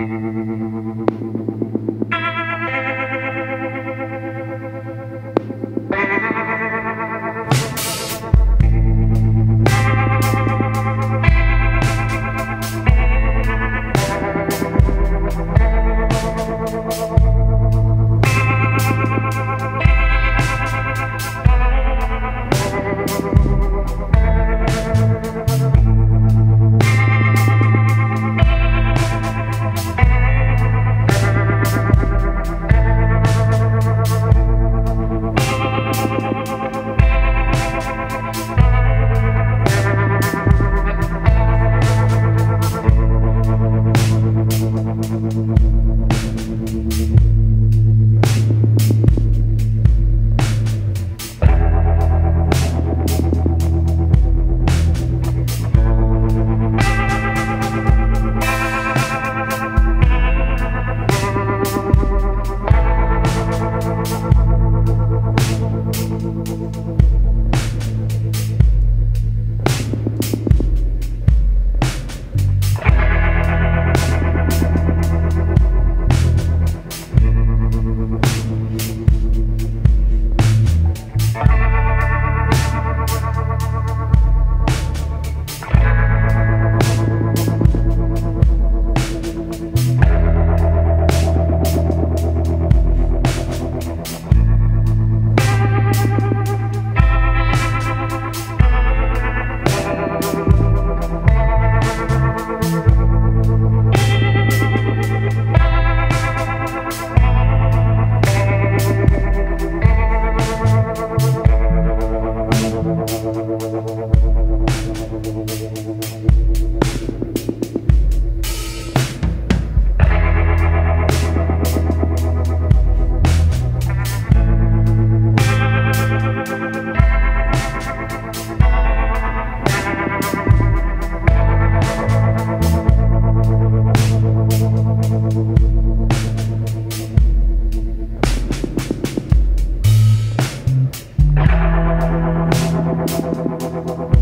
Thank mm-hmm. you. Thank you. Gracias.